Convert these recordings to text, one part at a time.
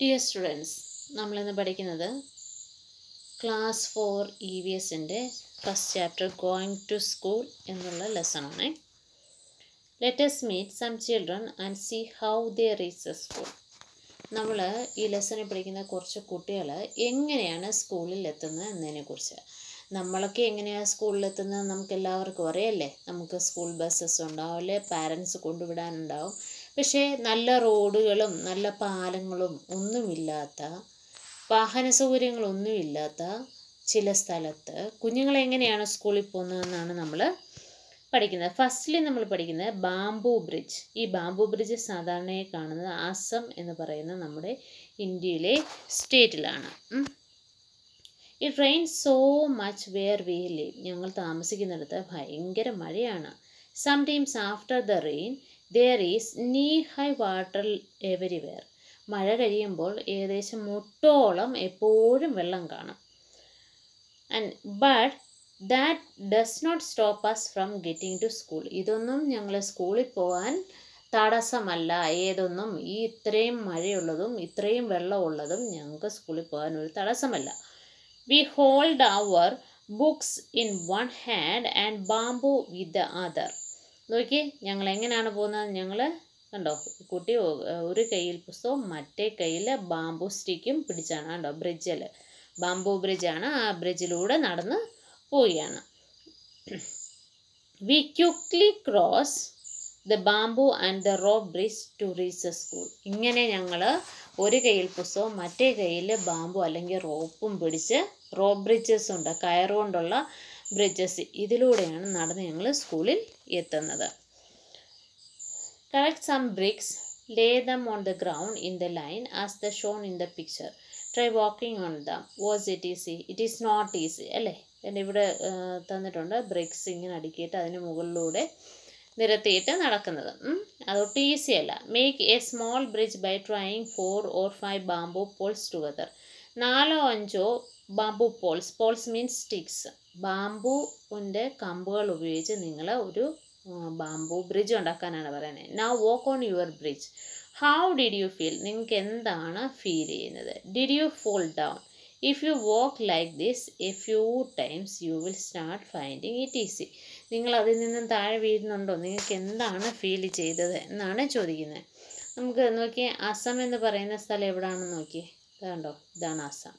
Dear students നമ്മളിന്ന് പഠിക്കുന്നത് class four E V എസിന്റെ first chapter going to school എന്നുള്ള ലെസണാണ് let's meet some children and see how they reach the school നമ്മൾ ഈ ലെസണിൽ പഠിക്കുന്ന കുറച്ച് കുട്ടികൾ എങ്ങനെയാണ് സ്കൂളിൽ എത്തുന്നത് എന്നതിനെക്കുറിച്ച് നമ്മളൊക്കെ എങ്ങനെയാണ് സ്കൂളിൽ എത്തുന്നത് നമുക്ക് എല്ലാവർക്കും അറിയല്ലേ നമുക്ക് സ്കൂൾ ബസ്സസ് ഉണ്ടാവും അല്ലെ? പാരൻസ് കൊണ്ടുവിടാനുണ്ടാവും. പക്ഷേ നല്ല റോഡുകളും നല്ല പാലങ്ങളും ഒന്നുമില്ലാത്ത വാഹന സൗകര്യങ്ങളൊന്നുമില്ലാത്ത ചില സ്ഥലത്ത് കുഞ്ഞുങ്ങൾ എങ്ങനെയാണ് സ്കൂളിൽ പോകുന്നതെന്നാണ് നമ്മൾ പഠിക്കുന്നത്. ഫസ്റ്റിൽ നമ്മൾ പഠിക്കുന്നത് ബാംബു ബ്രിഡ്ജ്. ഈ ബാംബു ബ്രിഡ്ജ് സാധാരണയായി കാണുന്നത് ആസം എന്ന് പറയുന്ന നമ്മുടെ ഇന്ത്യയിലെ സ്റ്റേറ്റിലാണ്. ഈ rain so much where we live ഞങ്ങൾ താമസിക്കുന്നിടത്ത് ഭയങ്കര മഴയാണ്. Sometimes after the rain there is knee high water everywhere മഴ കഴിയുമ്പോൾ ഏകദേശം മുട്ടോളം എപ്പോഴും വെള്ളം കാണും. And but that does not stop us from getting to school ഇതൊന്നും ഞങ്ങൾ സ്കൂളിൽ പോകാൻ തടസ്സമല്ല. ഏതൊന്നും ഈ ഇത്രയും മഴയുള്ളതും ഇത്രയും വെള്ളമുള്ളതും ഞങ്ങൾക്ക് സ്കൂളിൽ പോകാൻ ഒരു തടസ്സമല്ല. We hold our books in one hand and bamboo with the other നോക്കി ഞങ്ങൾ എങ്ങനെയാണ് പോകുന്നത് ഞങ്ങൾ കണ്ടോ? കുട്ടി ഒരു കയ്യിൽ പുസ്തകവും മറ്റേ കയ്യിൽ ബാംബു സ്റ്റിക്കും പിടിച്ചാണ് കണ്ടോ? ബ്രിഡ്ജിൽ ബാംബു ബ്രിഡ്ജാണ്. ആ ബ്രിഡ്ജിലൂടെ നടന്ന് പോവുകയാണ്. We quickly cross the bamboo and the rope bridge to reach the school ഇങ്ങനെ ഞങ്ങൾ ഒരു കയ്യിൽ പുസ്തകവും മറ്റേ കയ്യിൽ ബാമ്പു അല്ലെങ്കിൽ റോപ്പും പിടിച്ച് റോപ്പ് ബ്രിഡ്ജസ് ഉണ്ട് കയറുകൊണ്ടുള്ള ബ്രിഡ്ജസ് ഇതിലൂടെയാണ് നടന്ന് ഞങ്ങൾ സ്കൂളിൽ എത്തുന്നത്. Collect some bricks lay them on the ground in the line as the shown in the picture try walking on them was it easy it is not easy അല്ലേ? എന്റെ ഇവിടെ തന്നിട്ടുണ്ട് ബ്രിക്സ് ഇങ്ങനെ അടുക്കിയിട്ട് അതിന് മുകളിലൂടെ നിരത്തിയിട്ട് നടക്കുന്നത്. അതൊട്ടും ഈസി അല്ല. Make a small bridge by trying four or five bamboo poles together നാലോ അഞ്ചോ bamboo poles poles means sticks ബാംബുവിന്റെ കമ്പുകൾ ഉപയോഗിച്ച് നിങ്ങൾ ഒരു ബാംബു ബ്രിഡ്ജ് ഉണ്ടാക്കാനാണ് പറയുന്നത് now walk on your bridge how did you feel നിങ്ങൾക്ക് എന്താണ് ഫീൽ ചെയ്യുന്നത്? Did you fall down if you walk like this a few times you will start finding it easy നിങ്ങൾ അതിൽ നിന്നും താഴെ വീഴുന്നുണ്ടോ? നിങ്ങൾക്ക് എന്താണ് ഫീൽ ചെയ്തത്? എന്നാണ് ചോദിക്കുന്നത്. നമുക്ക് നോക്കി അസം എന്ന് പറയുന്ന സ്ഥലം എവിടെയാണെന്ന് നോക്കി കണ്ടോ? ഇതാണ് ആസാം.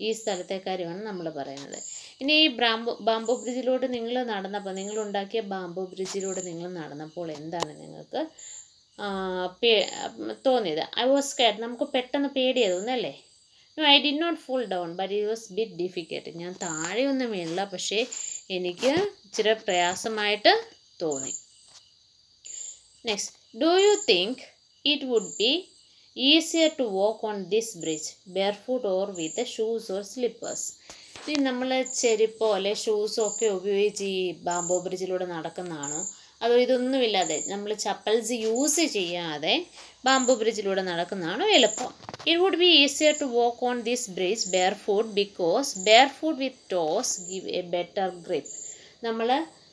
ഈ സ്ഥലത്തെ കാര്യമാണ് നമ്മൾ പറയുന്നത്. ഇനി ഈ ബാംബു ബാംബു ബ്രിഡ്ജിലൂടെ നിങ്ങൾ നടന്നപ്പോൾ നിങ്ങൾ ഉണ്ടാക്കിയ ബാംബു ബ്രിഡ്ജിലൂടെ നിങ്ങൾ നടന്നപ്പോൾ എന്താണ് നിങ്ങൾക്ക് തോന്നിയത്? ഐ വാസ് സ്കേഡ് നമുക്ക് പെട്ടെന്ന് തോന്നല്ലേ no I did not fall down but it was bit difficult ഞാൻ താഴെയൊന്നും വീണില്ല പക്ഷേ എനിക്ക് ഇച്ചിരി പ്രയാസമായിട്ട് തോന്നി. Next do you think it would be easier to walk on this bridge bare foot or with shoes or slippers ഇനി നമ്മൾ ചെരുപ്പോ അല്ലെ ഷൂസോ ഒക്കെ ഉപയോഗിച്ച് ഈ ബാംബോ ബ്രിഡ്ജിലൂടെ നടക്കുന്നതാണോ. അതോ ഇതൊന്നുമില്ലാതെ നമ്മൾ ചപ്പൽസ് യൂസ് ചെയ്യാതെ ബാംബു ബ്രിഡ്ജിലൂടെ നടക്കുന്നതാണോ എളുപ്പം. It would be easier to walk on this bridge bare foot because bare foot with toes give a better grip നമ്മൾ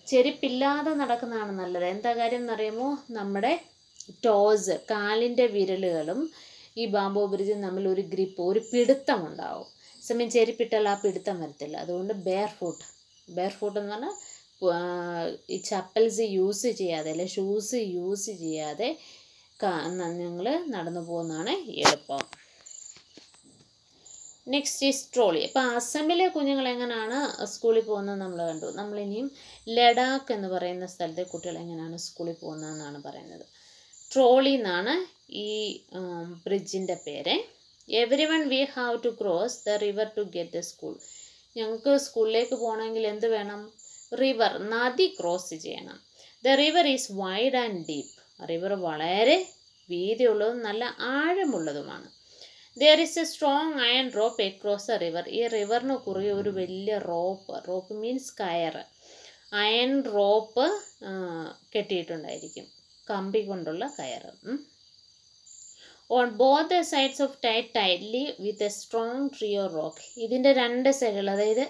ചെരുപ്പില്ലാതെ നടക്കുന്നതാണ് നല്ലത്. എന്താ കാര്യം എന്നറിയുമോ നമ്മുടെ ടോസ് കാലിന്റെ വിരലുകളും ഈ ബാംബോ ബ്രിഡ്ജിൽ നമ്മൾ ഒരു ഗ്രിപ്പ് ഒരു പിടുത്തം ഉണ്ടാവും സമയം ചെരിപ്പിട്ടാൽ ആ പിടുത്തം വരത്തില്ല. അതുകൊണ്ട് ബെയർ ഫുട്ട് ബെയർ ഫുട്ട് എന്ന് പറഞ്ഞാൽ ഈ ചപ്പൽസ് യൂസ് ചെയ്യാതെ അല്ലെ ഷൂസ് യൂസ് ചെയ്യാതെ ഞങ്ങൾ നടന്നു പോകുന്നതാണ് എളുപ്പം. നെക്സ്റ്റ് ഈസ് ട്രോളി അപ്പോൾ അസമിലെ കുഞ്ഞുങ്ങൾ എങ്ങനെയാണ് സ്കൂളിൽ പോകുന്നത് നമ്മൾ കണ്ടു. നമ്മളിനിയും ലഡാക്ക് എന്ന് പറയുന്ന സ്ഥലത്തെ കുട്ടികൾ എങ്ങനെയാണ് സ്കൂളിൽ പോകുന്നതെന്നാണ് പറയുന്നത്. ട്രോളി എന്നാണ് ഈ ബ്രിഡ്ജിന്റെ പേര്. Every one we have to cross the river to get the school ഞങ്ങൾക്ക് സ്കൂളിലേക്ക് പോകണമെങ്കിൽ എന്ത് വേണം? റിവർ നദി ക്രോസ് ചെയ്യണം. The river is wide and deep river വളരെ വീതിയുള്ളതും നല്ല ആഴമുള്ളതുമാണ്. There is a strong iron rope across the river ഈ റിവറിന് കുറുകെ ഒരു വലിയ റോപ്പ് റോപ്പ് മീൻസ് കയർ അയൺ റോപ്പ് കെട്ടിയിട്ടുണ്ടായിരിക്കും. കമ്പി കൊണ്ടുള്ള കയർ on both sides of tight tightly with a strong tree or rock ഇതിന്റെ രണ്ട് സൈഡുകൾ അതായത്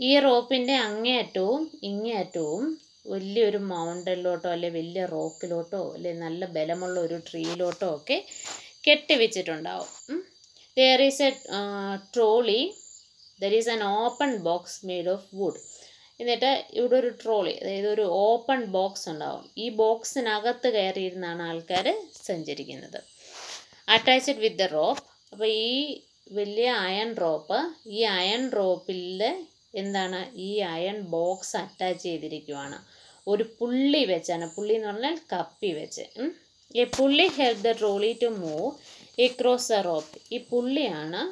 ഈ റോപ്പിന്റെ അങ്ങേയറ്റവും ഇങ്ങേയറ്റവും വലിയൊരു മൗണ്ടനിലോട്ടോ അല്ലെ വലിയ റോക്കിലോട്ടോ അല്ലെ നല്ല ബലമുള്ള ഒരു ട്രീയിലോട്ടോ ഒക്കെ കെട്ടിവെച്ചിട്ടുണ്ടാവും. There is a trolley there is an open box made of wood എന്നിട്ട് ഇവിടെ ഒരു ട്രോളി അതായത് ഒരു ഓപ്പൺ ബോക്സ് ഉണ്ടാവും. ഈ ബോക്സിനകത്ത് കയറിയിരുന്നാണ് ആൾക്കാർ സഞ്ചരിക്കുന്നത്. അറ്റാച്ച്ഡ് വിത്ത് ദ റോപ്പ് അപ്പോൾ ഈ വലിയ അയൺ റോപ്പ് ഈ അയൺ റോപ്പിൽ എന്താണ്? ഈ അയൺ ബോക്സ് അറ്റാച്ച് ചെയ്തിരിക്കുവാണ്. ഒരു പുള്ളി വെച്ചാണ്. പുള്ളി എന്ന് പറഞ്ഞാൽ കപ്പി വെച്ച്. ഈ pulley help the trolley to move across the rope ഈ പുള്ളിയാണ്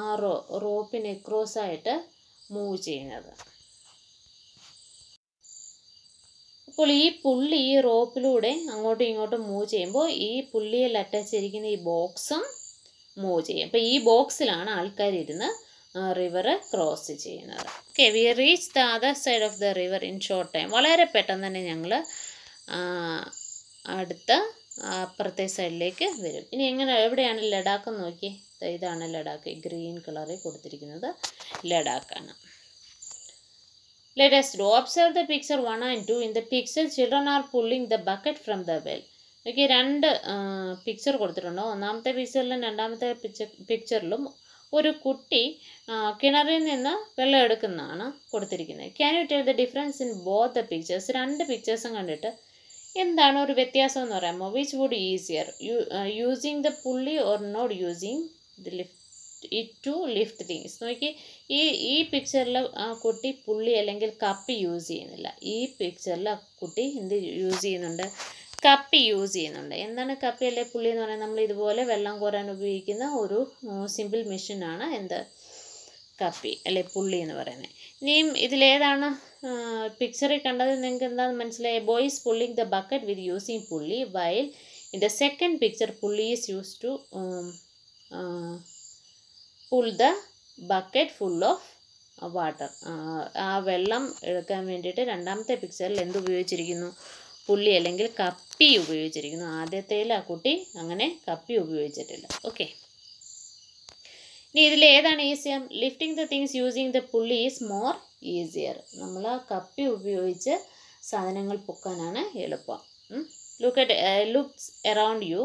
ആ റോ റോപ്പിന് എക്രോസ് ആയിട്ട് മൂവ് ചെയ്യുന്നത്. അപ്പോൾ ഈ പുള്ളി ഈ റോപ്പിലൂടെ അങ്ങോട്ടും ഇങ്ങോട്ടും മൂവ് ചെയ്യുമ്പോൾ ഈ പുള്ളിയിൽ അറ്റാച്ച് ചെയ്തിരിക്കുന്ന ഈ ബോക്സും മൂവ് ചെയ്യും. അപ്പോൾ ഈ ബോക്സിലാണ് ആൾക്കാർ ഇരുന്ന് റിവർ ക്രോസ് ചെയ്യുന്നത്. Okay we reach the other side of the river in short time വളരെ പെട്ടെന്ന് തന്നെ ഞങ്ങൾ അടുത്ത അപ്പുറത്തെ സൈഡിലേക്ക് വരും. ഇനി എങ്ങനെ എവിടെയാണ് ലഡാക്ക് നോക്കി ഇതാണ് ലഡാക്ക്. ഗ്രീൻ കളറിൽ കൊടുത്തിരിക്കുന്നത് ലഡാക്കാണ്. Let us. Observe the picture 1 and 2. In the picture, children are pulling the bucket from the well. Okay രണ്ട് പിക്ചർ കൊടുത്തിട്ടുണ്ട് ഒന്നാമത്തെ പിക്ചറിലും രണ്ടാമത്തെ പിക്ചർ പിക്ചറിലും ഒരു കുട്ടി കിണറിൽ നിന്ന് വെള്ളം എടുക്കുന്നതാണ് കൊടുത്തിരിക്കുന്നത് can you tell the difference in both the pictures രണ്ട് പിക്ചേഴ്സും കണ്ടിട്ട് എന്താണ് ഒരു വ്യത്യാസം എന്ന് പറയാമോ which would easier using the pulley or not using the lift ഈ ടു ലിഫ്റ്റ് തിങ്സ് നോക്കി ഈ ഈ പിക്ചറിൽ ആ കുട്ടി പുള്ളി അല്ലെങ്കിൽ കപ്പ് യൂസ് ചെയ്യുന്നില്ല. ഈ പിക്ചറിൽ ആ കുട്ടി എന്ത് യൂസ് ചെയ്യുന്നുണ്ട്? കപ്പി യൂസ് ചെയ്യുന്നുണ്ട്. എന്താണ് കപ്പി അല്ലെ പുള്ളി എന്ന് പറയുന്നത്? നമ്മൾ ഇതുപോലെ വെള്ളം കോരാൻ ഉപയോഗിക്കുന്ന ഒരു സിമ്പിൾ മെഷീനാണ് എന്ത്? കപ്പി അല്ലെ പുള്ളി എന്ന് പറയുന്നത്. ഇനിയും ഇതിലേതാണ് പിക്ചറിൽ കണ്ടത് നിങ്ങൾക്ക് എന്താണെന്ന് മനസ്സിലായി? Boys pulling the bucket with using pulley while in the second picture pulley is use to pull the bucket full of water ആ വെള്ളം എടുക്കാൻ വേണ്ടിയിട്ട് രണ്ടാമത്തെ പിക്ചറിൽ എന്ത് ഉപയോഗിച്ചിരിക്കുന്നു? പുള്ളി അല്ലെങ്കിൽ കപ്പി ഉപയോഗിച്ചിരിക്കുന്നു. ആദ്യത്തേൽ ആ കുട്ടി അങ്ങനെ കപ്പി ഉപയോഗിച്ചിട്ടില്ല. ഓക്കെ ഇനി ഇതിൽ ഏതാണ് easier lifting the things using the pulley is more easier നമ്മൾ കപ്പി ഉപയോഗിച്ച് സാധനങ്ങൾ പൊക്കാനാണ് എളുപ്പം. Look at looks around you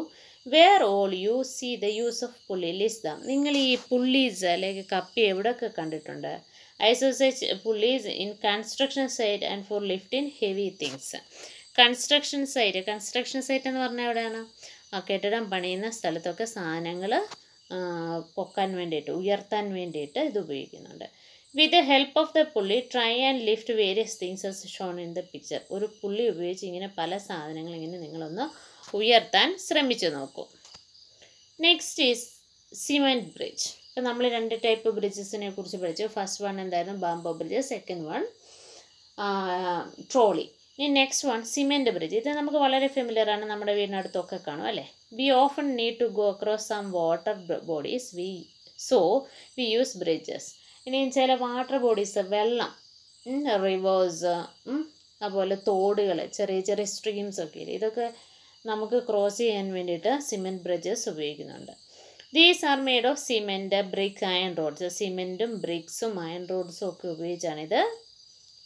where all you see the use of pulley list them നിങ്ങൾ ഈ പുള്ളീസ് അല്ലെങ്കിൽ കപ്പി എവിടെയൊക്കെ കണ്ടിട്ടുണ്ട്? ഐസോസൈസ് pulleys in construction site and for lift in heavy things construction site construction site എന്ന് പറഞ്ഞാൽ എവിടെയാണ്? ആ കെട്ടിടം പണിയുന്ന സ്ഥലത്തൊക്കെ സാധനങ്ങൾ പൊക്കാൻ വേണ്ടിയിട്ട് ഉയർത്താൻ വേണ്ടിയിട്ട് ഇത് ഉപയോഗിക്കുന്നുണ്ട്. With the help of the pulley try and lift various things shown in the picture ഒരു പുള്ളി ഉപയോഗിച്ച് ഇങ്ങനെ പല സാധനങ്ങൾ ഇങ്ങനെ നിങ്ങളൊന്ന് ഉയർത്താൻ ശ്രമിച്ചു നോക്കൂ. നെക്സ്റ്റ് ഈസ് സിമെന്റ് ബ്രിഡ്ജ് ഇപ്പം നമ്മൾ രണ്ട് ടൈപ്പ് ബ്രിഡ്ജസിനെ കുറിച്ച് പഠിച്ചു. ഫസ്റ്റ് വൺ എന്തായിരുന്നു? Bamboo bridge second one trolley ഇനി നെക്സ്റ്റ് വൺ സിമെന്റ് ബ്രിഡ്ജ് ഇത് നമുക്ക് വളരെ ഫെമിലിയർ ആണ്. നമ്മുടെ വീടിനടുത്തൊക്കെ കാണും അല്ലേ? We often need to go across some water bodies we so we use bridges ഇനി ചില വാട്ടർ ബോഡീസ് വെള്ളം റിവേഴ്സ് അതുപോലെ തോടുകൾ ചെറിയ ചെറിയ സ്ട്രീംസ് ഒക്കെ ഇതൊക്കെ നമുക്ക് ക്രോസ് ചെയ്യാൻ വേണ്ടിയിട്ട് സിമെന്റ് ബ്രിഡ്ജസ് ഉപയോഗിക്കുന്നുണ്ട്. These are made of cement bricks iron rods സിമെന്റും ബ്രിക്സും അയൺ റോഡ്സും ഒക്കെ ഉപയോഗിച്ചാണ് ഇത്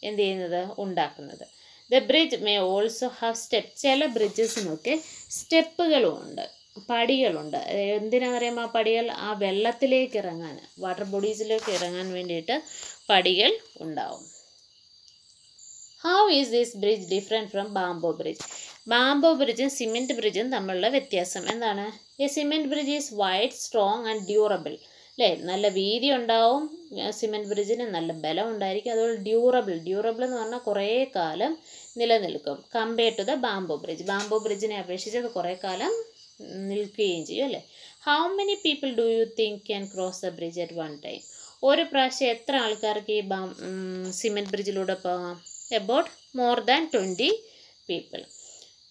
എന്ത് ചെയ്യുന്നത്? ഉണ്ടാക്കുന്നത്. The bridge may also have step ചില ബ്രിഡ്ജസിനൊക്കെ സ്റ്റെപ്പുകളും ഉണ്ട് പടികളുണ്ട്. എന്തിനാ പറയുമ്പോൾ ആ പടികൾ? ആ വെള്ളത്തിലേക്ക് ഇറങ്ങാൻ വാട്ടർ ബോഡീസിലേക്ക് ഇറങ്ങാൻ വേണ്ടിയിട്ട് പടികൾ ഉണ്ടാവും. How is this bridge different from bamboo bridge bamboo ബ്രിഡ്ജും cement ബ്രിഡ്ജും തമ്മിലുള്ള വ്യത്യാസം എന്താണ്? ഈ cement bridge is wide strong and durable അല്ലേ നല്ല വീതി ഉണ്ടാവും സിമെന്റ് ബ്രിഡ്ജിന് നല്ല ബലം ഉണ്ടായിരിക്കും. അതുപോലെ ഡ്യൂറബിൾ ഡ്യൂറബിൾ എന്ന് പറഞ്ഞാൽ കുറേ കാലം നിലനിൽക്കും. Compare to the bamboo bridge bamboo ബ്രിഡ്ജിനെ അപേക്ഷിച്ച് അത് കുറേ കാലം നിൽക്കുകയും ചെയ്യും അല്ലേ? How many people do you think can cross the bridge at one time ഒരു പ്രാവശ്യം എത്ര ആൾക്കാർക്ക് ഈ ബാം സിമെന്റ് ബ്രിഡ്ജിലൂടെ പോകാം? About more than 20 people.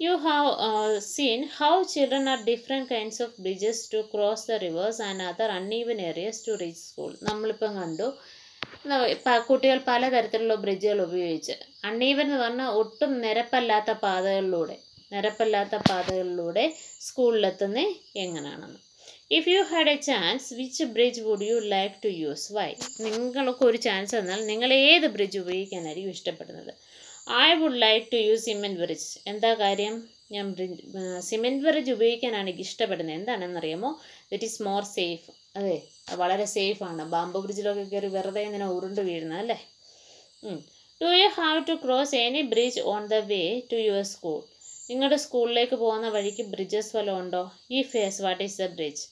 You have uh, seen how children are different kinds of bridges to cross the rivers and other uneven areas to reach school. നമ്മളിപ്പം കണ്ടു കുട്ടികൾ പലതരത്തിലുള്ള ബ്രിഡ്ജുകൾ ഉപയോഗിച്ച്. അണ്ണീവൻ എന്ന് പറഞ്ഞാൽ ഒട്ടും നിരപ്പല്ലാത്ത പാതകളിലൂടെ നിരപ്പല്ലാത്ത പാതകളിലൂടെ സ്കൂളിലെത്തുന്നത് എങ്ങനെയാണെന്ന് if you had a chance which bridge would you like to use why നിങ്ങൾക്ക് ഒരു ചാൻസ് തന്നാൽ നിങ്ങൾ ഏത് ബ്രിഡ്ജ് ഉപയോഗിക്കാനായിരിക്കും ഇഷ്ടപ്പെടുന്നത്. I would like to use cement bridge എന്താ കാര്യം? ഞാൻ സിമെന്റ് ബ്രിഡ്ജ് ഉപയോഗിക്കാനാണ് എനിക്ക് ഇഷ്ടപ്പെടുന്നത്. എന്താണെന്നറിയാമോ? ഇറ്റ് ഈസ് മോർ സേഫ് അതെ വളരെ സേഫാണ് ബാംബു ബ്രിഡ്ജിലൊക്കെ കയറി വെറുതെ ഇങ്ങനെ ഉരുണ്ട് വീഴുന്നത് അല്ലേ? Do you have to cross any bridge on the way to your school നിങ്ങളുടെ സ്കൂളിലേക്ക് പോകുന്ന വഴിക്ക് ബ്രിഡ്ജസ് വല്ലതും ഉണ്ടോ? If yes what is the bridge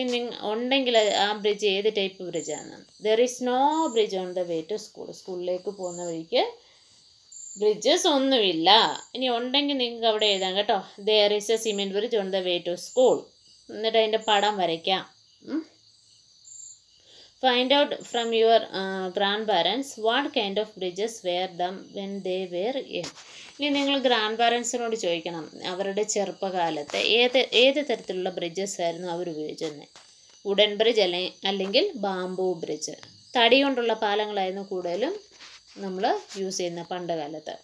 ഇനി ഉണ്ടെങ്കിൽ ആ ബ്രിഡ്ജ് ഏത് type ബ്രിഡ്ജാണ് there is no bridge on the way to school സ്കൂളിലേക്ക് പോകുന്ന വഴിക്ക് ബ്രിഡ്ജസ് ഒന്നുമില്ല. ഇനി ഉണ്ടെങ്കിൽ നിങ്ങൾക്ക് അവിടെ എഴുതാം കേട്ടോ. There is a cement bridge on the way to school എന്നിട്ട് അതിന്റെ പടം വരയ്ക്കാം. Find out from your grandparents what kind of bridges were them when they were ഇനി നിങ്ങൾ ഗ്രാൻഡ് പാരൻസിനോട് ചോദിക്കണം. അവരുടെ ചെറുപ്പകാലത്ത് ഏത് ഏത് തരത്തിലുള്ള ബ്രിഡ്ജസ് ആയിരുന്നു അവർ ഉപയോഗിച്ചിരുന്നത് വുഡൻ ബ്രിഡ്ജ് അല്ലെ അല്ലെങ്കിൽ ബാംബു ബ്രിഡ്ജ് തടി കൊണ്ടുള്ള പാലങ്ങളായിരുന്നു കൂടുതലും നമ്മൾ യൂസ് ചെയ്യുന്ന പണ്ട് കാലത്ത്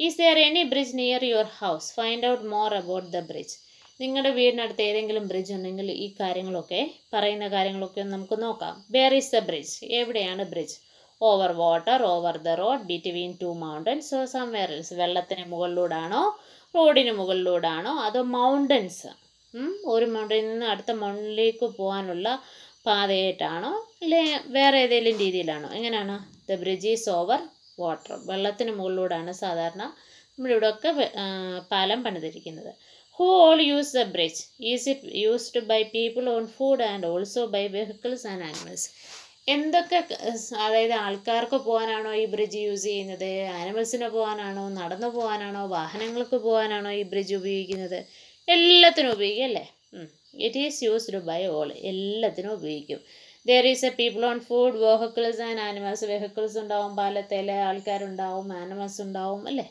is there any bridge near your house find out more about the bridge നിങ്ങളുടെ വീടിനടുത്ത് ഏതെങ്കിലും ബ്രിഡ്ജ് ഉണ്ടെങ്കിൽ ഈ കാര്യങ്ങളൊക്കെ പറയുന്ന കാര്യങ്ങളൊക്കെ നമുക്ക് നോക്കാം. വേർ ഈസ് ദ ബ്രിഡ്ജ് എവിടെയാണ് bridge over water over the road between two mountains somewhere else വെള്ളത്തിന് മുകളിലൂടാണോ റോഡിന് മുകളിലൂടാണോ അതോ മൗണ്ടൻസ് ഒരു മൗണ്ടനിൽ നിന്ന് അടുത്ത മൗണ്ടിലേക്ക് പോകാനുള്ള പാതയായിട്ടാണോ അല്ലെ വേറെ ഏതെങ്കിലും രീതിയിലാണോ? എങ്ങനെയാണ്? The bridge is over water വെള്ളത്തിന് മുകളിലൂടെയാണ് സാധാരണ നമ്മളിവിടെയൊക്കെ പാലം പണിതിരിക്കുന്നത്. Who all use the bridge is it used by people on foot and also by vehicles and animals എന്തൊക്കെ അതായത് ആൾക്കാർക്ക് പോകാനാണോ ഈ ബ്രിഡ്ജ് യൂസ് ചെയ്യുന്നത്? ആനിമൽസിന് പോകാനാണോ? നടന്നു പോകാനാണോ? വാഹനങ്ങൾക്ക് പോകാനാണോ ഈ ബ്രിഡ്ജ് ഉപയോഗിക്കുന്നത്? എല്ലാത്തിനും ഉപയോഗിക്കും അല്ലേ? It is used by all എല്ലാത്തിനും ഉപയോഗിക്കും. There is a people on foot vehicles and animals vehicles ഉണ്ടാവും പാലത്തേൽ ആൾക്കാരുണ്ടാവും ആനിമൽസ് ഉണ്ടാവും അല്ലേ?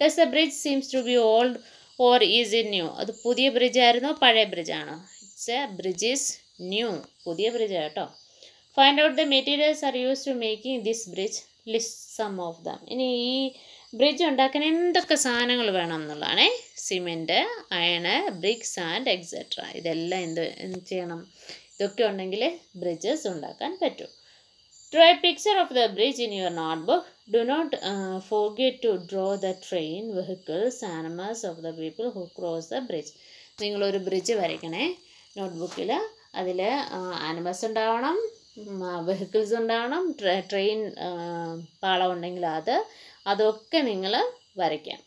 Does a bridge seems to be old or is it new അത് പുതിയ ബ്രിഡ്ജ് ആയിരുന്നോ പഴയ ബ്രിഡ്ജ് ആണോ? It's a bridge is new പുതിയ ബ്രിഡ്ജ് കേട്ടോ. Find out the materials are use to making this bridge list some of them ഇനി ഈ bridge ഉണ്ടാക്കാൻ എന്തൊക്കെ സാധനങ്ങൾ വേണം എന്നുള്ളതാണേ. Cement iron bricks and etcetera ഇതെല്ലാം എന്ത് ചെയ്യണം? ഇതൊക്കെ ഉണ്ടെങ്കിൽ ബ്രിഡ്ജസ് ഉണ്ടാക്കാൻ പറ്റും. Draw a picture of the bridge in your notebook do not forget to draw the train vehicles animals of the people who cross the bridge നിങ്ങളൊരു bridge വരയ്ക്കണേ. നോട്ട്ബുക്കിൽ അതിൽ ആനിമൽസ് ഉണ്ടാവണം വെഹിക്കിൾസ് ഉണ്ടാവണം ട്രെയിൻ പാളം ഉണ്ടെങ്കിൽ അത് അതൊക്കെ നിങ്ങൾ വരയ്ക്കാം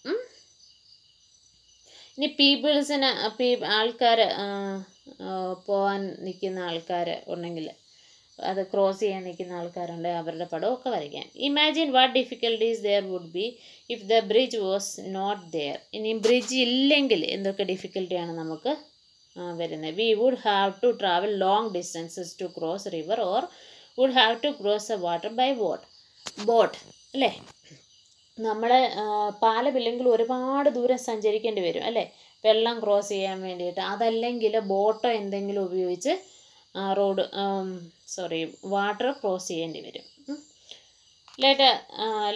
ഇനി പീപ്പിൾസിന് പീ ആൾക്കാർ പോകാൻ നിൽക്കുന്ന ആൾക്കാർ ഉണ്ടെങ്കിൽ അത് ക്രോസ് ചെയ്യാൻ നിൽക്കുന്ന ആൾക്കാരുണ്ട് അവരുടെ പടമൊക്കെ വരയ്ക്കാം imagine what difficulties there would be if the bridge was not there ഇനി ബ്രിഡ്ജ് ഇല്ലെങ്കിൽ എന്തൊക്കെ ഡിഫിക്കൽട്ടിയാണ് നമുക്ക് വരുന്നത്? We would have to travel long distances to cross river or would have to cross a water by boat boat അല്ലേ? നമ്മുടെ പാലമില്ലെങ്കിൽ ഒരുപാട് ദൂരം സഞ്ചരിക്കേണ്ടി വരും അല്ലേ? വെള്ളം ക്രോസ് ചെയ്യാൻ വേണ്ടിയിട്ട്. അതല്ലെങ്കിൽ ബോട്ടോ എന്തെങ്കിലും ഉപയോഗിച്ച് റോഡ് സോറി വാട്ടർ ക്രോസ് ചെയ്യേണ്ടി വരും. Let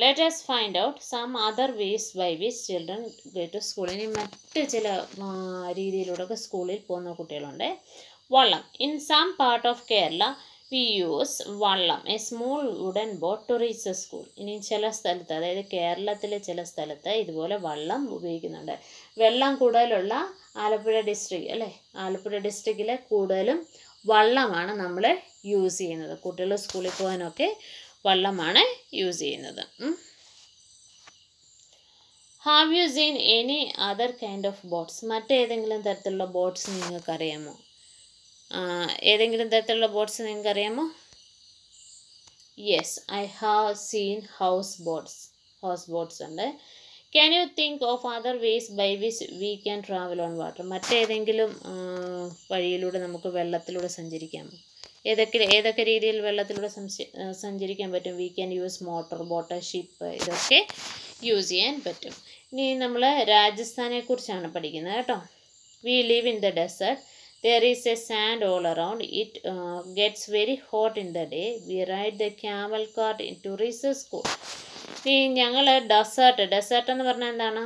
let's find out some other ways by which children get school ഇനി മറ്റ് ചില രീതിയിലൂടെയൊക്കെ സ്കൂളിൽ പോകുന്ന കുട്ടികളുണ്ട്. വള്ളം. In some part of Kerala we വള്ളം a small wooden boat to reach school ഇനി ചില സ്ഥലത്ത് അതായത് കേരളത്തിലെ ചില സ്ഥലത്ത് ഇതുപോലെ വള്ളം ഉപയോഗിക്കുന്നുണ്ട്. വെള്ളം കൂടുതലുള്ള ആലപ്പുഴ ഡിസ്ട്രിക്ട് അല്ലേ? ആലപ്പുഴ ഡിസ്ട്രിക്റ്റിലെ കൂടുതലും വള്ളമാണ് നമ്മൾ യൂസ് ചെയ്യുന്നത്. കുട്ടികൾ സ്കൂളിൽ പോകാനൊക്കെ വള്ളമാണ് യൂസ് ചെയ്യുന്നത്. Have you seen any other kind of boats മറ്റേതെങ്കിലും തരത്തിലുള്ള ബോട്ട്സ് നിങ്ങൾക്ക് അറിയാമോ ഏതെങ്കിലും തരത്തിലുള്ള ബോട്ട്സ് നിങ്ങൾക്ക് അറിയാമോ yes I have seen house boats house boats ഉണ്ട്. Can you think of other ways by which we can travel on water മറ്റേതെങ്കിലും വഴിയിലൂടെ നമുക്ക് വെള്ളത്തിലൂടെ സഞ്ചരിക്കാമോ ഏതൊക്കെ ഏതൊക്കെ രീതിയിൽ വെള്ളത്തിലൂടെ സഞ്ചരിക്കാൻ പറ്റും? We can use motor boat ship ഇതൊക്കെ യൂസ് ചെയ്യാൻ പറ്റും. ഇനി നമ്മൾ രാജസ്ഥാനെക്കുറിച്ചാണ് പഠിക്കുന്നത് കേട്ടോ. We live in the desert there is a sand all around. It uh, gets very hot in the day. We ride the camel cart into reach school. ഈ ഞങ്ങൾ ഡെസേർട്ട് ഡെസേർട്ട് എന്ന് പറഞ്ഞാൽ എന്താണ്?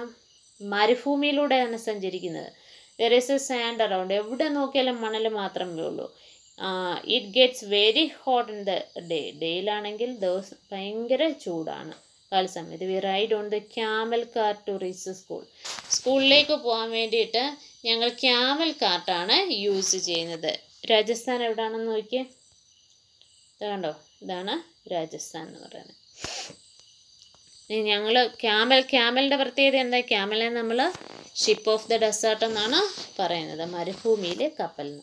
മരുഭൂമിയിലൂടെയാണ് സഞ്ചരിക്കുന്നത്. There is a sand around എവിടെ നോക്കിയാലും മണൽ മാത്രമേ ഉള്ളൂ. It gets very hot in the day ഡേയിലാണെങ്കിൽ ദിവസം ഭയങ്കര ചൂടാണ്. പകൽ സമയത്ത് we ride on the camel car to reach school സ്കൂളിലേക്ക് പോകാൻ വേണ്ടിയിട്ട് ഞങ്ങൾ ക്യാമൽ കാർട്ടാണ് യൂസ് ചെയ്യുന്നത്. രാജസ്ഥാൻ എവിടെയാണെന്ന് നോക്കിയേ? കണ്ടോ? ഇതാണ് രാജസ്ഥാൻ എന്ന് പറയുന്നത്. ഞങ്ങൾ ക്യാമൽ ക്യാമലിന്റെ പ്രത്യേകത എന്താ? ക്യാമലിനെ നമ്മൾ ഷിപ്പ് ഓഫ് ദ ഡെസേർട്ട് എന്നാണ് പറയുന്നത് മരുഭൂമിയിലെ കപ്പൽ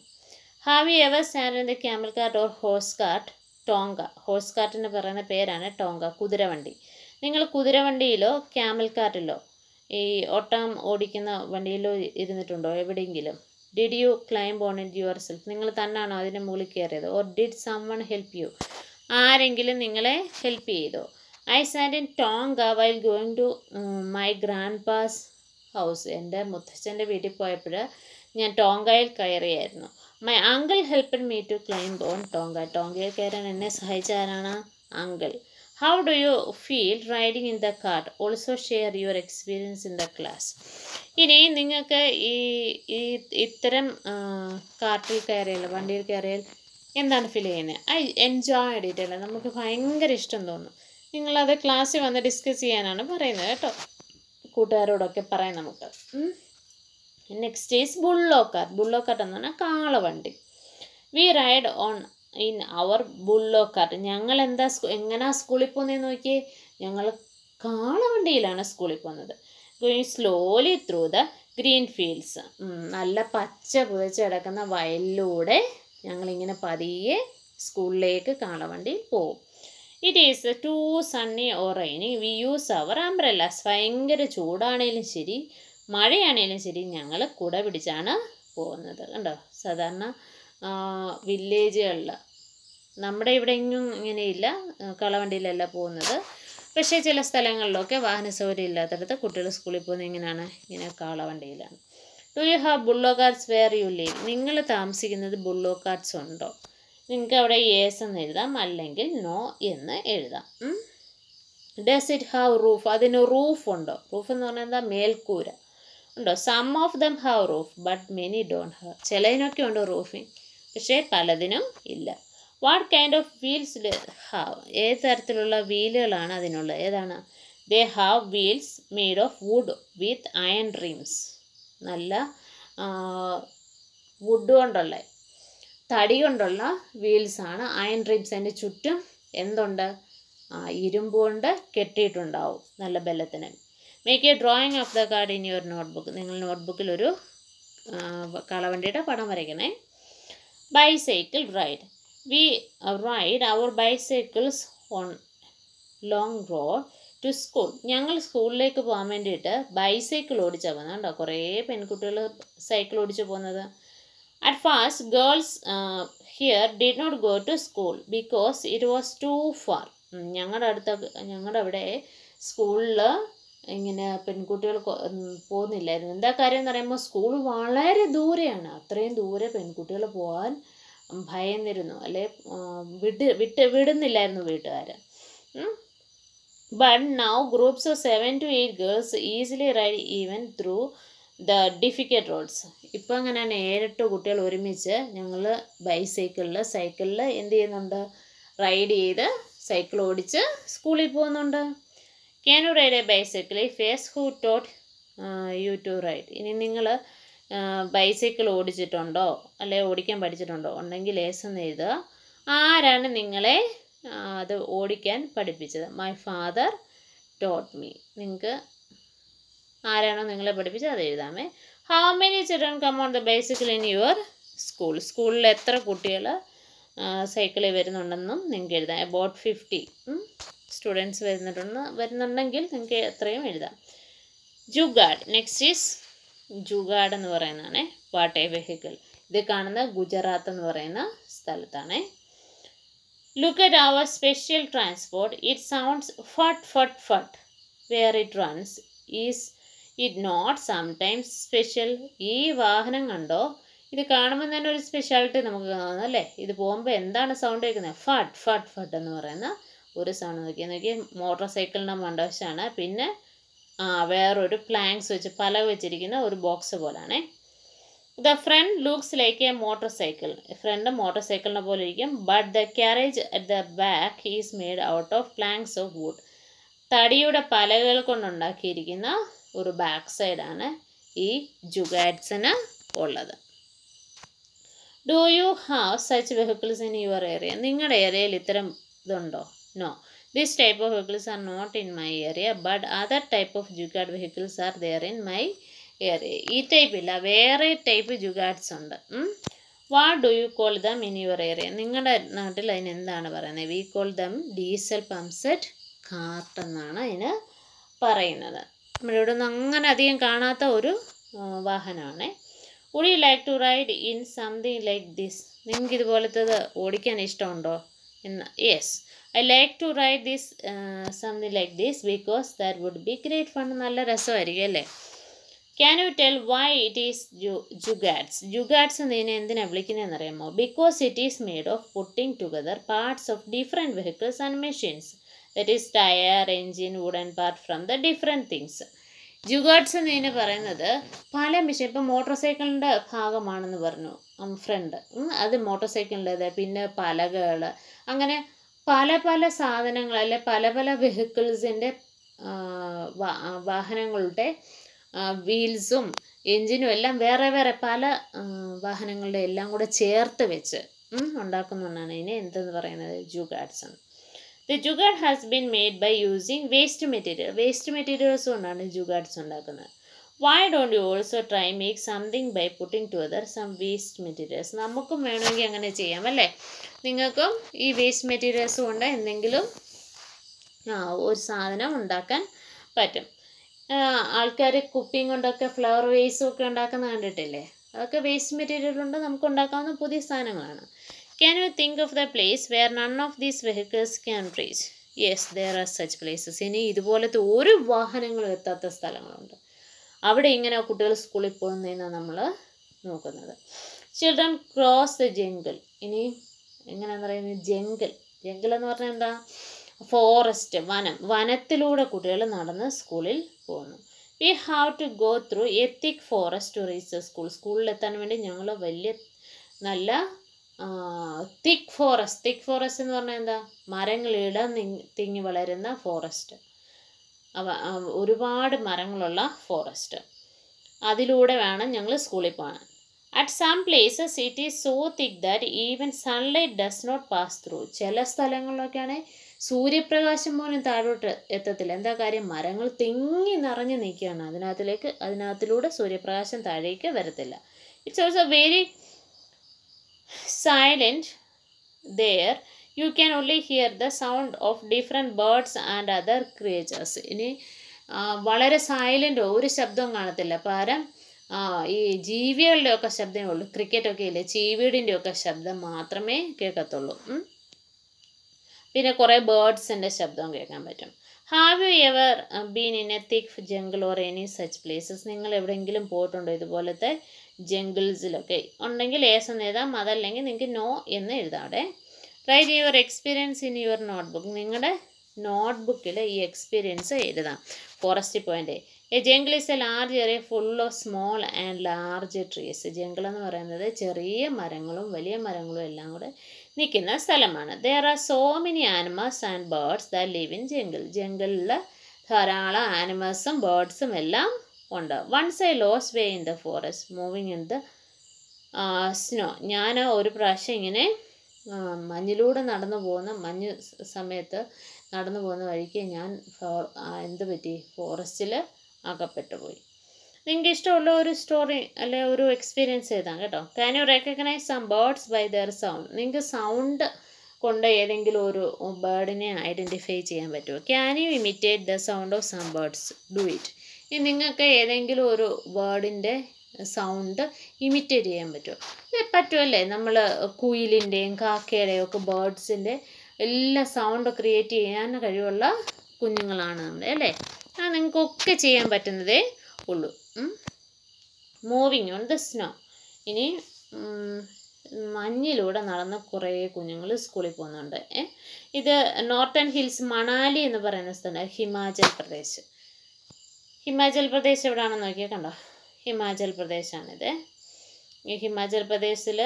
have you ever stand in the camel cart or horse cart tonga. Horse കാർട്ടിന് പറയുന്ന പേരാണ് ടോങ്ക. കുതിരവണ്ടി. നിങ്ങൾ കുതിരവണ്ടിയിലോ ക്യാമൽ കാർട്ടിലോ ഈ ഓട്ടം ഓടിക്കുന്ന വണ്ടിയിലോ ഇരുന്നിട്ടുണ്ടോ എവിടെയെങ്കിലും? Did you climb on it yourself നിങ്ങൾ തന്നാണോ അതിന്റെ മുകളിൽ കയറിയത്? Or did someone help you ആരെങ്കിലും നിങ്ങളെ ഹെൽപ്പ് ചെയ്തോ? I sat in tonga while going to my grandpa's house എന്റെ മുത്തച്ഛന്റെ വീട്ടിൽ പോയപ്പോൾ ഞാൻ ടോങ്കയിൽ കയറിയായിരുന്നു. My uncle helped me to climb on tonga ടോങ്കയിൽ കയറാൻ എന്നെ സഹായിച്ച ആരാണ്? Uncle how do you feel riding in the cart also share your experience in the class ഇനി നിങ്ങൾക്ക് ഈ ഈ ഇത്തരം കാർട്ടിൽ കയറിയാൽ വണ്ടിയിൽ കയറിയാൽ എന്താണ് ഫീൽ ചെയ്യുന്നത് ഐ എൻജോയ് ഇറ്റ് അല്ല? നമുക്ക് ഭയങ്കര ഇഷ്ടം തോന്നും. നിങ്ങളത് ക്ലാസ്സിൽ വന്ന് ഡിസ്കസ് ചെയ്യാനാണ് പറയുന്നത് കേട്ടോ. കൂട്ടുകാരോടൊക്കെ പറയാം നമുക്ക്. Next is bullock cart bullock cart എന്ന് പറഞ്ഞാൽ കാളവണ്ടി we ride on in our bullock cart ഞങ്ങൾ എന്താ എങ്ങനെയാ സ്കൂളിൽ പോകുന്നതെന്ന് നോക്കിയേ? ഞങ്ങൾ കാളവണ്ടിയിലാണ് സ്കൂളിൽ പോകുന്നത് slowly through the green fields നല്ല പച്ച പുതച്ച് കിടക്കുന്ന വയലിലൂടെ ഞങ്ങളിങ്ങനെ പതിയെ സ്കൂളിലേക്ക് കാളവണ്ടിയിൽ പോകും it is too sunny or rainy we use our umbrellas ഭയങ്കര ചൂടാണേലും ശരി മഴയാണേലും ശരി ഞങ്ങൾ കുട പിടിച്ചാണ് പോകുന്നത്. കണ്ടോ? സാധാരണ വില്ലേജുകളിൽ നമ്മുടെ ഇവിടെ എങ്ങും ഇങ്ങനെയില്ല. കളവണ്ടിയിലല്ല പോകുന്നത്. പക്ഷേ ചില സ്ഥലങ്ങളിലൊക്കെ വാഹന സൗകര്യം ഇല്ലാത്തടത്ത് കുട്ടികൾ സ്കൂളിൽ പോകുന്നത് എങ്ങനെയാണ് ഇങ്ങനെ കാളവണ്ടിയിലാണ്. Do you have bullock carts where you live നിങ്ങൾ താമസിക്കുന്നത് ബുള്ളോ കാർഡ്സ് ഉണ്ടോ? നിങ്ങൾക്ക് അവിടെ യേസ് എന്ന് എഴുതാം. അല്ലെങ്കിൽ നോ എന്ന് എഴുതാം. ഡസ് ഇറ്റ് ഹാവ് റൂഫ് അതിന് റൂഫ് ഉണ്ടോ? റൂഫ് എന്ന് പറഞ്ഞാൽ എന്താ? മേൽക്കൂര. ഉണ്ടോ? Some of them have roof but many don't have ചിലതിനൊക്കെ ഉണ്ടോ റൂഫിങ് പക്ഷേ പലതിനും ഇല്ല. What kind of wheels have ഏത് തരത്തിലുള്ള വീലുകളാണ് അതിനുള്ളത്? ഏതാണ്? They have wheels made of wood with iron rims നല്ല വുഡ് കൊണ്ടുള്ള തടി കൊണ്ടുള്ള വീൽസാണ് അയൺ റിംസ് അതിന്റെ ചുറ്റും എന്തുണ്ട്? ഇരുമ്പ് കൊണ്ട് കെട്ടിയിട്ടുണ്ടാവും നല്ല ബലത്തിന്. Make a drawing of the cart in your notebook നിങ്ങൾ നോട്ട്ബുക്കിൽ ഒരു കളവണ്ടിയുടെ പടം വരയ്ക്കണേ. Bicycle ride. We ride our bicycles on long road to school ഞങ്ങൾ സ്കൂളിലേക്ക് പോകാൻ വേണ്ടിയിട്ട് ബൈസൈക്കിൾ ഓടിച്ചാൽ പോകുന്നത്. കണ്ടോ? കുറേ പെൺകുട്ടികൾ സൈക്കിൾ ഓടിച്ച് പോകുന്നത്. At first girls here did not go to school because it was too far ഞങ്ങളുടെ അടുത്ത ഞങ്ങളുടെ അവിടെ സ്കൂളിൽ ഇങ്ങനെ പെൺകുട്ടികൾ പോകുന്നില്ലായിരുന്നു എന്താ കാര്യം എന്ന് പറയുമ്പോൾ സ്കൂൾ വളരെ ദൂരെയാണ്. അത്രയും ദൂരെ പെൺകുട്ടികൾ പോകാൻ ഭയന്നിരുന്നു. അല്ലെ വിട്ട് വിട്ട് വിടുന്നില്ലായിരുന്നു വീട്ടുകാർ but now groups of seven to eight girls easily ride even through the difficult roads ഇപ്പം അങ്ങനെ ഏഴെട്ട് കുട്ടികൾ ഒരുമിച്ച് ഞങ്ങൾ ബൈസൈക്കിളിൽ സൈക്കിളിൽ എന്ത് ചെയ്യുന്നുണ്ട്? റൈഡ് ചെയ്ത് സൈക്കിൾ ഓടിച്ച് സ്കൂളിൽ പോകുന്നുണ്ട്. Can you ride a bicycle if yes who taught you to ride ഇനി നിങ്ങൾ ബൈസൈക്കിൾ ഓടിച്ചിട്ടുണ്ടോ? അല്ലെ ഓടിക്കാൻ പഠിച്ചിട്ടുണ്ടോ? ഉണ്ടെങ്കിൽ ലേസ് എന്ന് എഴുതുക ആരാണ് നിങ്ങളെ അത് ഓടിക്കാൻ പഠിപ്പിച്ചത്? മൈ ഫാദർ ടോട്ട് മീ നിങ്ങൾക്ക് ആരാണോ നിങ്ങളെ പഠിപ്പിച്ചത് അത് എഴുതാമേ. How many children come on the bicycle in your school സ്കൂളിൽ എത്ര കുട്ടികൾ സൈക്കിളിൽ വരുന്നുണ്ടെന്നും നിങ്ങൾക്ക് എഴുതാം. അബൌട്ട് ഫിഫ്റ്റി സ്റ്റുഡൻസ് വരുന്നുണ്ടെന്ന് വരുന്നുണ്ടെങ്കിൽ നിങ്ങൾക്ക് എത്രയും എഴുതാം. ജുഗാഡ് നെക്സ്റ്റ് ഈസ് ജുഗാഡ് എന്ന് പറയുന്നതാണ്. വാട്ട് എ വെഹിക്കിൾ ഇത് കാണുന്ന ഗുജറാത്ത് എന്ന് പറയുന്ന സ്ഥലത്താണ്. Look at our special transport it sounds Bhatt Bhatt Bhatt where it runs is it not sometimes special ഈ വാഹനം കണ്ടോ? ഇത് കാണുമ്പോൾ തന്നെ ഒരു സ്പെഷ്യാലിറ്റി നമുക്ക് കാണുന്നു അല്ലേ? ഇത് പോകുമ്പോൾ എന്താണ് സൗണ്ട് കേൾക്കുന്നത് ഫട്ട് ഫട്ട് ഫട്ട് എന്ന് പറയുന്ന ഒരു സൗണ്ട് നോക്കി നോക്കി മോട്ടോർ സൈക്കിളിന്റെ മണ്ടവശമാണ് പിന്നെ ആ വേറൊരു പ്ലാങ്ക്സ് വെച്ച് പല വെച്ചിരിക്കുന്ന ഒരു box പോലാണേ. The front looks like a motor cycle front motor സൈക്കിളിനെ പോലെ ഇരിക്കും. But the carriage at the back is made out of planks of wood തടിയുടെ പലകൾ കൊണ്ടുണ്ടാക്കിയിരിക്കുന്ന ഒരു ബാക്ക് സൈഡാണ് ഈ ജുഗാറ്റ്സിന് ഉള്ളത്. Do you have such vehicles in your area നിങ്ങളുടെ ഏരിയയിൽ ഇത്തരം ഇതുണ്ടോ? No this type of vehicles are not in my area but other type of jugaad vehicles are there in my area ഈ ടൈപ്പ് ഇല്ല. വേറെ ടൈപ്പ് ജുഗാഡ്സ് ഉണ്ട്. What do you call them in your area നിങ്ങളുടെ നാട്ടിൽ അതിന് എന്താണ് പറയുന്നത്? We call them diesel pumpset cart എന്നാണ് അതിന് പറയുന്നത്. നമ്മുടെ ഇവിടെ ഒന്നും അങ്ങനെ അധികം കാണാത്ത ഒരു വാഹനമാണ്. Would you like to ride in something like this നിങ്ങൾക്ക് ഇതുപോലത്തത് ഓടിക്കാൻ ഇഷ്ടമുണ്ടോ? എന്ന് yes I like to ride this something like this because that would be great fun നല്ല രസമായിരിക്കും അല്ലേ? Can you tell why it is ജു jugaads jugaads ഇതിനെ എന്തിനാണ് വിളിക്കുന്നതെന്ന് അറിയാമോ because it is made of putting together parts of different vehicles and machines that is tyre engine wooden part from the different things jugaads എന്നതിന് പറയുന്നത് പല മെഷീൻ ഇപ്പം motor സൈക്കിളിന്റെ ഭാഗമാണെന്ന് പറഞ്ഞു. ഫ്രണ്ട് അത് മോട്ടോർ സൈക്കിളിന്റേത് പിന്നെ പലകകൾ. അങ്ങനെ പല പല സാധനങ്ങൾ അല്ലെ പല പല വെഹിക്കിൾസിന്റെ വാഹനങ്ങളുടെ വീൽസും എൻജിനും എല്ലാം വേറെ വേറെ പല വാഹനങ്ങളുടെ എല്ലാം കൂടെ ചേർത്ത് വെച്ച് ഉണ്ടാക്കുന്നതാണ് ഇതിനെ എന്തെന്ന് പറയുന്നത് jugaads the jugaad has been made by using waste material waste materials കൊണ്ടാണ് ജുഗാഡ്സ് ഉണ്ടാക്കുന്നത്. Why don't you also try make something by putting to other some waste materials നമുക്കും വേണമെങ്കിൽ അങ്ങനെ ചെയ്യാം അല്ലേ? നിങ്ങൾക്കും ഈ വേസ്റ്റ് മെറ്റീരിയൽസ് കൊണ്ട് എന്തെങ്കിലും ഒരു സാധനം ഉണ്ടാക്കാൻ പറ്റും. ആൾക്കാർ കുപ്പിയും കൊണ്ടൊക്കെ ഫ്ലവർ വേസും ഒക്കെ ഉണ്ടാക്കുന്ന കണ്ടിട്ടില്ലേ? അതൊക്കെ വേസ്റ്റ് മെറ്റീരിയൽ കൊണ്ട് നമുക്ക് ഉണ്ടാക്കാവുന്ന പുതിയ സാധനങ്ങളാണ്. Can you think of the place where none of these vehicles can reach? Yes there are such places ഇനി ഇതുപോലത്തെ ഒരു വാഹനങ്ങളും എത്താത്ത സ്ഥലങ്ങളുണ്ട്. അവിടെ ഇങ്ങനെ കുട്ടികൾ സ്കൂളിൽ പോകുന്നതെന്നാണ് നമ്മൾ നോക്കുന്നത്. ചിൽഡ്രൻ ക്രോസ് ദ ജംഗിൾ ഇനി എങ്ങനെയാണെന്ന് പറയുന്നത്? ജംഗിൾ ജംഗിൾ എന്ന് പറഞ്ഞാൽ എന്താ? ഫോറസ്റ്റ് വനം. വനത്തിലൂടെ കുട്ടികൾ നടന്ന് സ്കൂളിൽ പോകുന്നു. We have to go through thick forest to reach school സ്കൂളിലെത്താൻ വേണ്ടി ഞങ്ങൾ വലിയ നല്ല തിക്ക് ഫോറസ്റ്റ് തിക്ക് ഫോറസ്റ്റ് എന്ന് പറഞ്ഞാൽ എന്താ? മരങ്ങൾ ഇട തിങ്ങി വളരുന്ന ഫോറസ്റ്റ് അവ ഒരുപാട് മരങ്ങളുള്ള ഫോറസ്റ്റ് അതിലൂടെ വേണം ഞങ്ങൾ സ്കൂളിൽ പോകാൻ. At some places it is so thick that even sunlight does not pass through ചില സ്ഥലങ്ങളിലൊക്കെയാണെങ്കിൽ സൂര്യപ്രകാശം പോലും താഴോട്ട് എത്തത്തില്ല. എന്താ കാര്യം? മരങ്ങൾ തിങ്ങി നിറഞ്ഞു നിൽക്കുകയാണ്. അതിനകത്തിലേക്ക് അതിനകത്തിലൂടെ സൂര്യപ്രകാശം താഴേക്ക് വരത്തില്ല. It's also very silent there you can only hear the sound of different birds and other creatures. ഇനി വളരെ സൈലന്റ് ഒരു ശബ്ദവും കാണത്തില്ല. പകരം ഈ ജീവികളുടെയൊക്കെ ശബ്ദമേ ഉള്ളൂ. ക്രിക്കറ്റൊക്കെ ഇല്ലേ ചീവീടിന്റെയൊക്കെ ശബ്ദം മാത്രമേ കേൾക്കത്തുള്ളൂ. പിന്നെ കുറേ ബേർഡ്സിന്റെ ശബ്ദവും കേൾക്കാൻ പറ്റും. Have you ever been in a thick jungle or any such places നിങ്ങൾ എവിടെയെങ്കിലും പോയിട്ടുണ്ടോ ഇതുപോലത്തെ ജംഗിൾസിലൊക്കെ. ഉണ്ടെങ്കിൽ ഏസ് എന്ന് എഴുതാം അതല്ലെങ്കിൽ നിങ്ങൾക്ക് നോ എന്ന് എഴുതാം അവിടെ write your experience in your notebook നിങ്ങളുടെ നോട്ട്ബുക്കിൽ ഈ എക്സ്പീരിയൻസ് എഴുതാം. Forest point a jungle is a large area full of small and large trees jungle എന്ന് പറയുന്നത് ചെറിയ മരങ്ങളും വലിയ മരങ്ങളും എല്ലാം കൂടെ നിൽക്കുന്ന സ്ഥലമാണ്. There are so many animals and birds the live in jungle ജംഗിളിൽ ധാരാളം ആനിമൽസും ബേർഡ്സും എല്ലാം ഉണ്ട്. Once I lost way in the forest moving in the snow ഞാൻ ഒരു പ്രാവശ്യം ഇങ്ങനെ മഞ്ഞിലൂടെ നടന്നു പോകുന്ന മഞ്ഞ് സമയത്ത് നടന്നു പോകുന്ന വഴിക്ക് ഞാൻ എന്ത് പറ്റി? ഫോറസ്റ്റിൽ അകപ്പെട്ടു പോയി. നിങ്ങൾക്ക് ഇഷ്ടമുള്ള ഒരു സ്റ്റോറി അല്ലെ ഒരു എക്സ്പീരിയൻസ് ചെയ്താൽ കേട്ടോ. Can you recognise some birds by their sound നിങ്ങൾക്ക് സൗണ്ട് കൊണ്ട് ഏതെങ്കിലും ഒരു ബേർഡിനെ ഐഡന്റിഫൈ ചെയ്യാൻ പറ്റുമോ can you imitate the sound of some birds do it ഇനി നിങ്ങൾക്ക് ഏതെങ്കിലും ഒരു വേർഡിന്റെ സൗണ്ട് ഇമിറ്റേറ്റ് ചെയ്യാൻ പറ്റുമോ? പറ്റുമല്ലേ? നമ്മൾ കുയിലിന്റെയും കാക്കയുടെയും ഒക്കെ ബേർഡ്സിന്റെ എല്ലാ സൗണ്ട് ക്രിയേറ്റ് ചെയ്യാൻ കഴിവുള്ള കുഞ്ഞുങ്ങളാണ് നമ്മൾ അല്ലേ? അത് നിങ്ങൾക്കൊക്കെ ചെയ്യാൻ പറ്റുന്നതേ ഉള്ളൂ. മൂവിങ് ഓൺ ദ സ്നോ ഇനി മഞ്ഞിലൂടെ നടന്ന് കുറേ കുഞ്ഞുങ്ങൾ സ്കൂളിൽ പോകുന്നുണ്ട്. ഇത് നോർത്തേൺ ഹിൽസ് മണാലി എന്ന് പറയുന്ന സ്ഥലം ഹിമാചൽ പ്രദേശ്. ഹിമാചൽ പ്രദേശ് എവിടെയാണെന്ന് നോക്കിയാൽ കണ്ടോ ഹിമാചൽ പ്രദേശാണിത്. ഈ ഹിമാചൽ പ്രദേശിൽ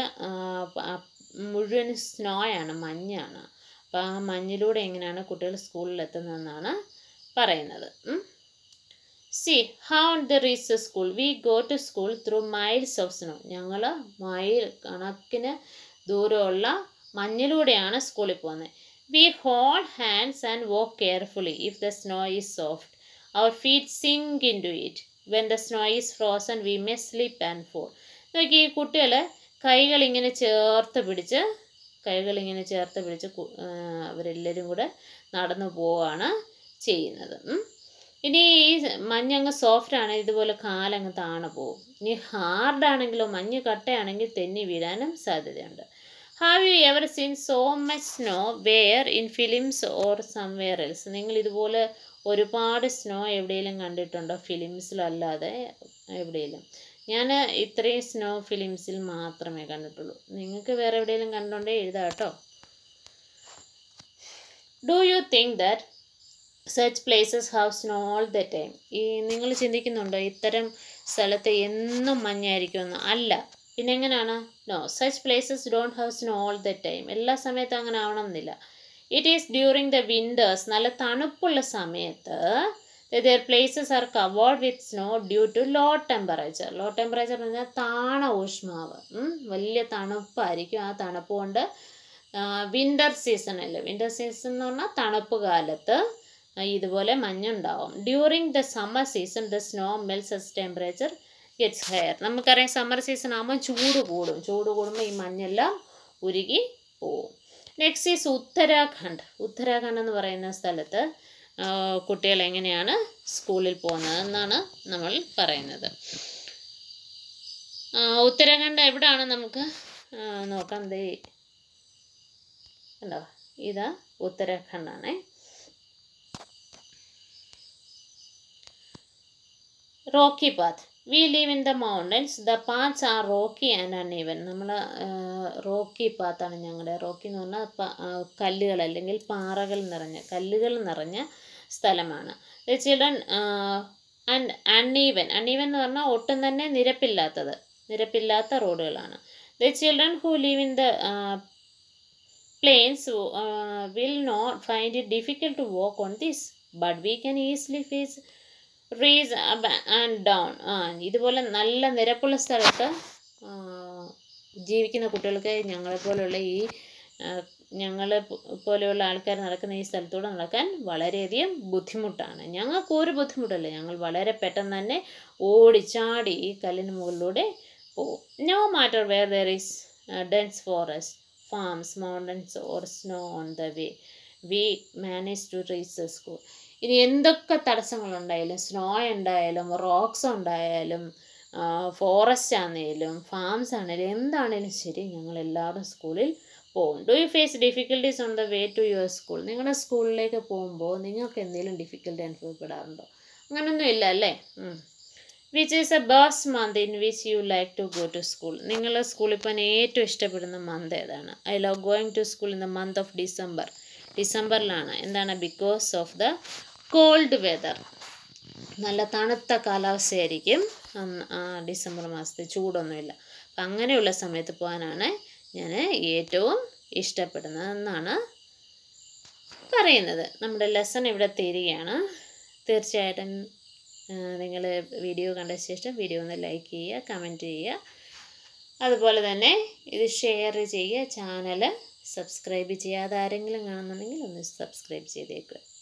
മുഴുവൻ സ്നോ ആണ് മഞ്ഞാണ്. അപ്പോൾ ആ മഞ്ഞിലൂടെ എങ്ങനെയാണ് കുട്ടികൾ സ്കൂളിൽ എത്തുന്നതെന്നാണ് പറയുന്നത് see how the reach school we go to school through miles of snow ഞങ്ങൾ മൈൽ കണക്കിന് ദൂരമുള്ള മഞ്ഞിലൂടെയാണ് സ്കൂളിൽ പോകുന്നത്. We hold hands and walk carefully if the snow is soft our feet sink into it. When the snow is frozen we may slip and fall നോക്കി ഈ കുട്ടികൾ കൈകളിങ്ങനെ ചേർത്ത് പിടിച്ച് കൈകളിങ്ങനെ ചേർത്ത് പിടിച്ച് അവരെല്ലാവരും കൂടെ നടന്നു പോവുകയാണ് ചെയ്യുന്നത്. ഇനി ഈ മഞ്ഞങ്ങ് സോഫ്റ്റ് ആണ് ഇതുപോലെ കാലങ്ങ് താണു പോകും. ഇനി ഹാർഡ് ആണെങ്കിലോ മഞ്ഞ് കട്ടയാണെങ്കിൽ തെന്നി വീഴാനും സാധ്യതയുണ്ട്. Have you ever seen so much snow where in films or somewhere else നിങ്ങൾ ഇതുപോലെ ഒരുപാട് സ്നോ എവിടെയെങ്കിലും കണ്ടിട്ടുണ്ടോ? ഫിലിംസിലല്ലാതെ എവിടെയെങ്കിലും. ഞാൻ ഇത്രയും സ്നോ ഫിലിംസിൽ മാത്രമേ കണ്ടിട്ടുള്ളൂ. നിങ്ങൾക്ക് വേറെ എവിടെയെങ്കിലും കണ്ടിട്ടുണ്ടെങ്കിൽ എഴുതാം കേട്ടോ. Do you think that such places have snow all the time ഈ നിങ്ങൾ ചിന്തിക്കുന്നുണ്ടോ? ഇത്തരം സ്ഥലത്ത് എന്നും മഞ്ഞായിരിക്കുമെന്ന്? അല്ല. പിന്നെ എങ്ങനെയാണ് no such places don't have snow all the time എല്ലാ സമയത്തും അങ്ങനെ ആവണമെന്നില്ല. It is during the winters നല്ല തണുപ്പുള്ള സമയത്ത് there places are covered with snow due to low temperature low temperature എന്ന് പറഞ്ഞാൽ താണ ഊഷ്മാവ്. വലിയ തണുപ്പായിരിക്കും ആ തണുപ്പ് കൊണ്ട് വിന്റർ സീസണിൽ വിന്റർ സീസൺ എന്ന് പറഞ്ഞാൽ തണുപ്പ് കാലത്ത് ഇതുപോലെ മഞ്ഞുണ്ടാവും. During the summer season the snow melts as temperature gets higher നമുക്കറിയാം സമ്മർ സീസൺ ആകുമ്പോൾ ചൂട് കൂടും. ചൂട് കൂടുമ്പോൾ ഈ മഞ്ഞെല്ലാം ഉരുകി പോവും. നെക്സ്റ്റ് ഈസ് ഉത്തരാഖണ്ഡ് ഉത്തരാഖണ്ഡ് എന്ന് പറയുന്ന സ്ഥലത്ത് കുട്ടികൾ എങ്ങനെയാണ് സ്കൂളിൽ പോകുന്നത് എന്നാണ് നമ്മൾ പറയുന്നത്. ഉത്തരാഖണ്ഡ് എവിടാണ് നമുക്ക്? നോക്കാം. ദേ അല്ല ഇതാ ഉത്തരാഖണ്ഡാണേ rocky path we leave in the mountains the paths are rocky and uneven നമ്മൾ റോക്കി പാത്താണ് ഞങ്ങളുടെ റോക്കി എന്ന് പറഞ്ഞാൽ കല്ലുകൾ അല്ലെങ്കിൽ പാറകൾ നിറഞ്ഞ കല്ലുകൾ നിറഞ്ഞ സ്ഥലമാണ്. The children and uneven uneven എന്ന് പറഞ്ഞാൽ ഒട്ടും തന്നെ നിരപ്പില്ലാത്തത്. നിരപ്പില്ലാത്ത റോഡുകളാണ്. The children who live in the plains will not find it difficult to walk on this but we can easily easily face raise and down. ആ ഇതുപോലെ നല്ല നിരപ്പുള്ള സ്ഥലത്ത് ജീവിക്കുന്ന കുട്ടികൾക്ക് ഞങ്ങളെപ്പോലുള്ള ഈ ഞങ്ങൾ പോലെയുള്ള ആൾക്കാർ നടക്കുന്ന ഈ സ്ഥലത്തൂടെ നടക്കാൻ വളരെയധികം ബുദ്ധിമുട്ടാണ്. ഞങ്ങൾക്ക് ഒരു ബുദ്ധിമുട്ടല്ല. ഞങ്ങൾ വളരെ പെട്ടെന്ന് തന്നെ ഓടിച്ചാടി ഈ കല്ലിന് മുകളിലൂടെ പോകും. No matter where there is dense forest farms mountains or snow on the way we manage to reach the school ഇനി എന്തൊക്കെ തടസ്സങ്ങളുണ്ടായാലും സ്നോ ഉണ്ടായാലും റോക്സ് ഉണ്ടായാലും ഫോറസ്റ്റ് ആണെങ്കിലും ഫാംസ് ആണെങ്കിലും എന്താണേലും ശരി ഞങ്ങൾ എല്ലാവരും സ്കൂളിൽ പോകും. Do you face difficulties on the way to your school നിങ്ങളുടെ സ്കൂളിലേക്ക് പോകുമ്പോൾ നിങ്ങൾക്ക് എന്തെങ്കിലും ഡിഫിക്കൽട്ടി അനുഭവപ്പെടാറുണ്ടോ? അങ്ങനൊന്നും ഇല്ല അല്ലേ? Which is a best month in which you like to go to school നിങ്ങളുടെ സ്കൂളിൽ പോകാൻ ഏറ്റവും ഇഷ്ടപ്പെടുന്ന മന്ത് ഏതാണ്? I love going to school in the month of December ഡിസംബറിലാണ് എന്താണ്? Because of the cold weather. നല്ല തണുത്ത കാലാവസ്ഥയായിരിക്കും. ഡിസംബർ മാസത്തിൽ ചൂടൊന്നുമില്ല. അപ്പം അങ്ങനെയുള്ള സമയത്ത് പോകാനാണ് ഞാൻ ഏറ്റവും ഇഷ്ടപ്പെടുന്നതെന്നാണ് പറയുന്നത്. നമ്മുടെ ലെസൺ ഇവിടെ തീരുകയാണ്. തീർച്ചയായിട്ടും നിങ്ങൾ വീഡിയോ കണ്ട ശേഷം വീഡിയോ ഒന്ന് ലൈക്ക് ചെയ്യുക കമന്റ് ചെയ്യുക. അതുപോലെ തന്നെ ഇത് ഷെയർ ചെയ്യുക ചാനൽ സബ്സ്ക്രൈബ് ചെയ്യാതെ ആരെങ്കിലും കാണുന്നുണ്ടെങ്കിൽ ഒന്ന് സബ്സ്ക്രൈബ് ചെയ്തേക്കുക.